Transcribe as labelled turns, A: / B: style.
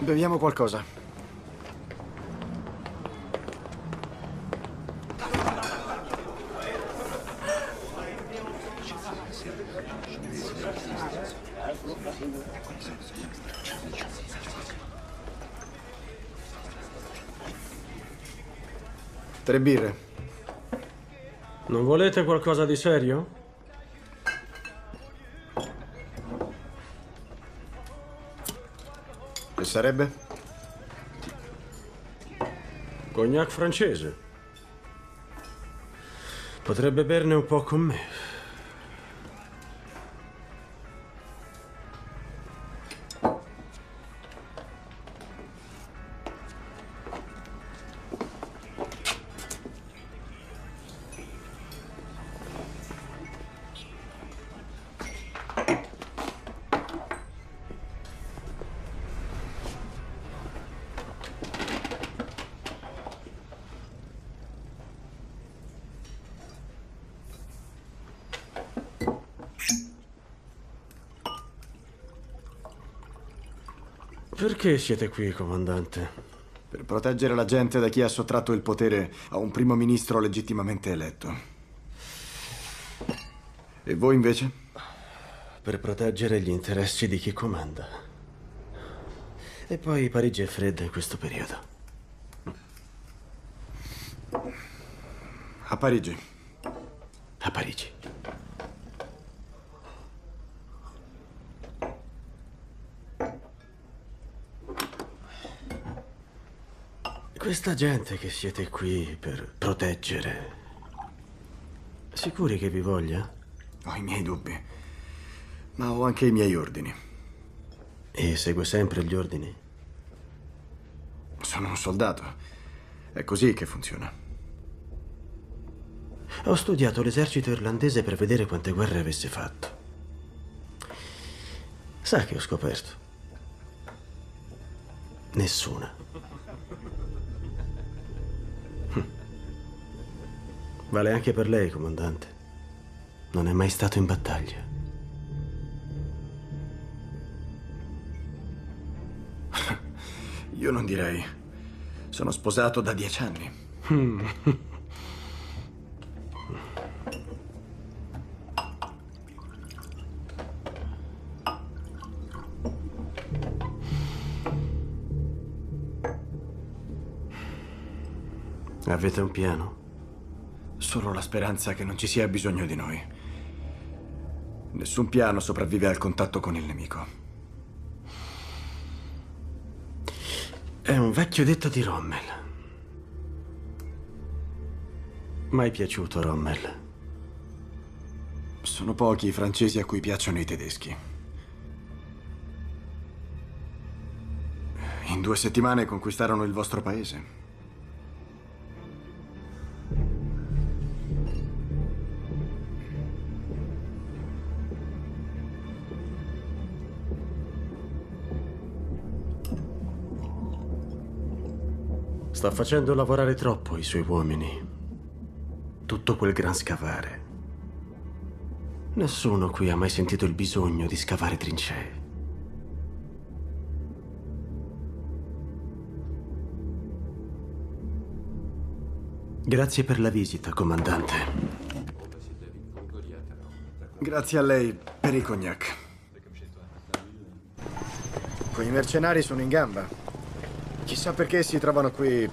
A: Beviamo qualcosa. Tre birre.
B: Non volete qualcosa di serio?
A: Che sarebbe?
B: Cognac francese. Potrebbe berne un po' con me. Perché siete qui, comandante?
A: Per proteggere la gente da chi ha sottratto il potere a un primo ministro legittimamente eletto. E voi invece?
B: Per proteggere gli interessi di chi comanda. E poi Parigi è fredda in questo periodo.
A: A Parigi.
B: A Parigi. Questa gente che siete qui per proteggere. Sicuri che vi voglia?
A: Ho i miei dubbi. Ma ho anche i miei ordini.
B: E segue sempre gli ordini?
A: Sono un soldato. È così che funziona.
B: Ho studiato l'esercito irlandese per vedere quante guerre avesse fatto. Sa che ho scoperto? Nessuna. Hm. Vale anche per lei, comandante. Non è mai stato in battaglia.
A: Io non direi. Sono sposato da dieci anni.
B: Avete un piano?
A: Solo la speranza che non ci sia bisogno di noi. Nessun piano sopravvive al contatto con il nemico.
B: È un vecchio detto di Rommel. Mai piaciuto Rommel.
A: Sono pochi i francesi a cui piacciono i tedeschi. In due settimane conquistarono il vostro paese.
B: Sta facendo lavorare troppo i suoi uomini. Tutto quel gran scavare. Nessuno qui ha mai sentito il bisogno di scavare trincee. Grazie per la visita, comandante.
A: Grazie a lei per il cognac. Quei mercenari sono in gamba. Chissà perché si trovano qui